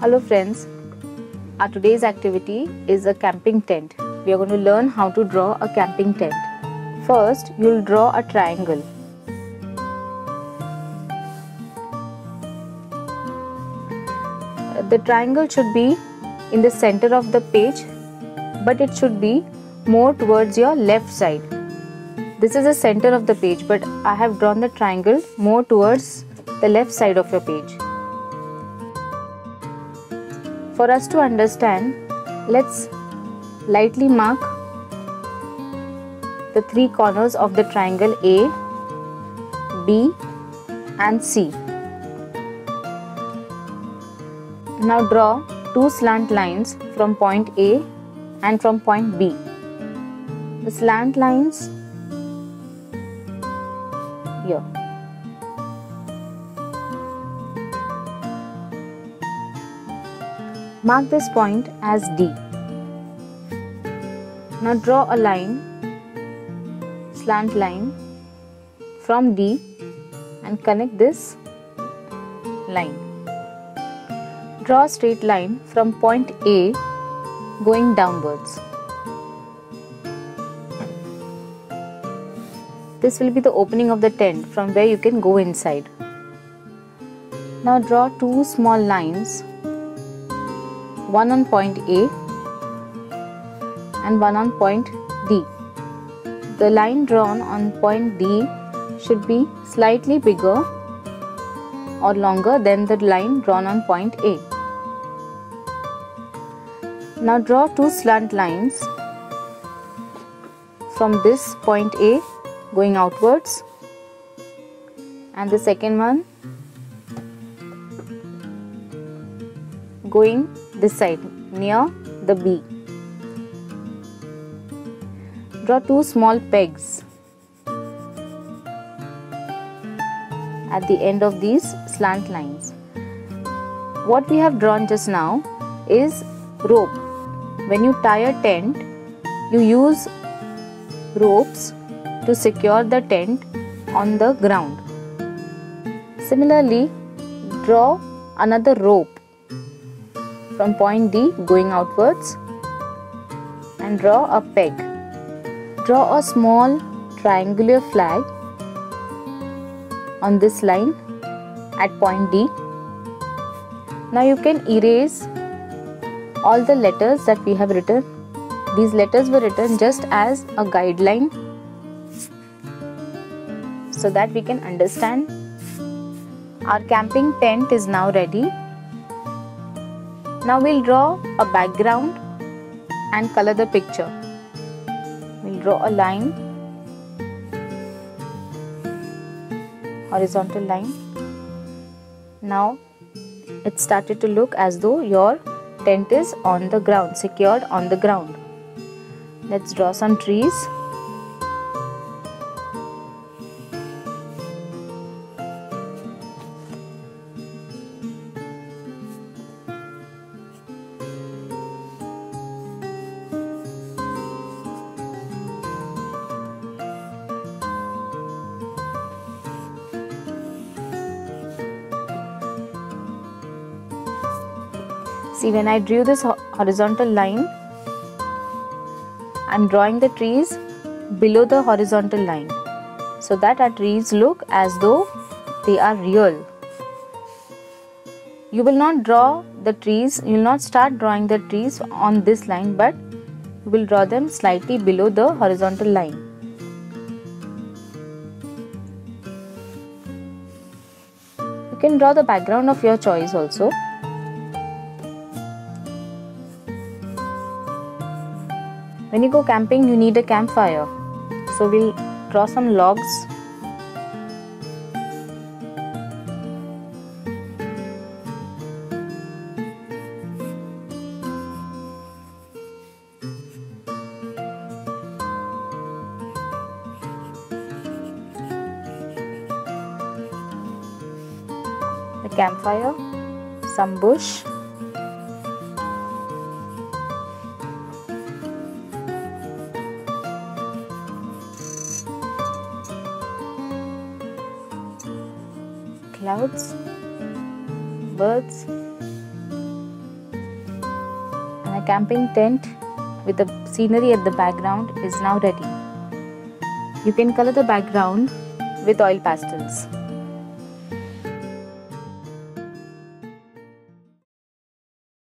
Hello friends, our today's activity is a camping tent. We are going to learn how to draw a camping tent. First, you'll draw a triangle. The triangle should be in the center of the page, but it should be more towards your left side. This is the center of the page, but I have drawn the triangle more towards the left side of your page. For us to understand, let's lightly mark the three corners of the triangle A, B and C. Now draw two slant lines from point A and from point B. The slant lines Mark this point as D. Now draw a line, slant line from D and connect this line. Draw a straight line from point A going downwards. This will be the opening of the tent from where you can go inside. Now draw two small lines, one on point A and one on point D. The line drawn on point D should be slightly bigger or longer than the line drawn on point A. Now draw two slant lines from this point A going outwards and the second one going this side near the B. Draw two small pegs at the end of these slant lines. What we have drawn just now is rope. When you tie a tent, you use ropes to secure the tent on the ground. Similarly, draw another rope from point D going outwards and draw a peg. Draw a small triangular flag on this line at point D. Now you can erase all the letters that we have written. These letters were written just as a guideline so that we can understand. Our camping tent is now ready. Now we'll draw a background and color the picture. We'll draw a line, horizontal line. Now it started to look as though your tent is on the ground, secured on the ground. Let's draw some trees. See when I drew this horizontal line, I'm drawing the trees below the horizontal line so that our trees look as though they are real. You will not draw the trees, you will not start drawing the trees on this line but you will draw them slightly below the horizontal line. You can draw the background of your choice also. When you go camping, you need a campfire. So we'll draw some logs. The campfire, some bush. Clouds, birds, and a camping tent with the scenery at the background is now ready. You can color the background with oil pastels.